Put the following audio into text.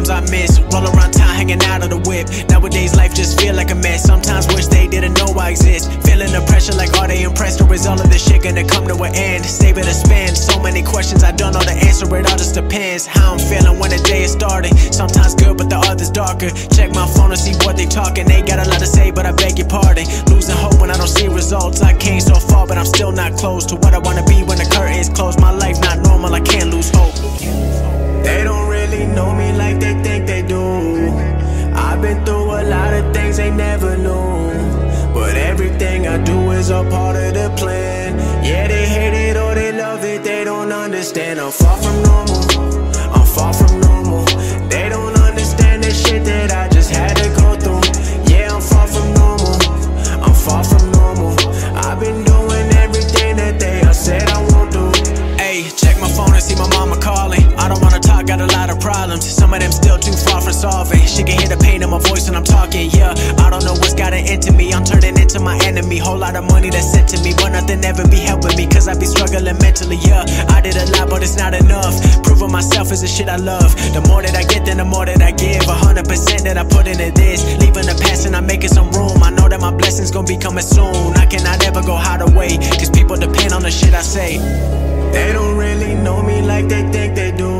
times I miss. Roll around town hanging out of the whip. Nowadays life just feel like a mess. Sometimes wish they didn't know I exist. Feeling the pressure like are they impressed or is all of this shit gonna come to an end? Stable to spend. So many questions I don't know the answer. It all just depends how I'm feeling when the day is started. Sometimes good, but the others darker. Check my phone to see what they talking. They got a lot to say, but I beg your pardon. Losing hope when I don't see results. I came so far, but I'm still not close to what I wanna be I do is a part of the plan. Yeah, they hate it or they love it, they don't understand. I'm far from normal. I'm far from normal. They don't understand the shit that I just had to go through. Yeah, I'm far from normal. I'm far from normal. I've been doing everything that they all said I won't do. Hey, check my phone and see my mama calling. I don't wanna talk, got a lot of problems. Some of them still too far from solving. She can hear the pain in my voice when I'm talking. Yeah, lot of money that's sent to me, but nothing ever be helping me. Cause I be struggling mentally. Yeah, I did a lot, but it's not enough. Proving myself is the shit I love. The more that I get, then the more that I give. Hundred percent that I put into this. Leaving the past and I'm making some room. I know that my blessings gonna be coming soon. I cannot ever go hide away. Cause people depend on the shit I say. They don't really know me like they think they do.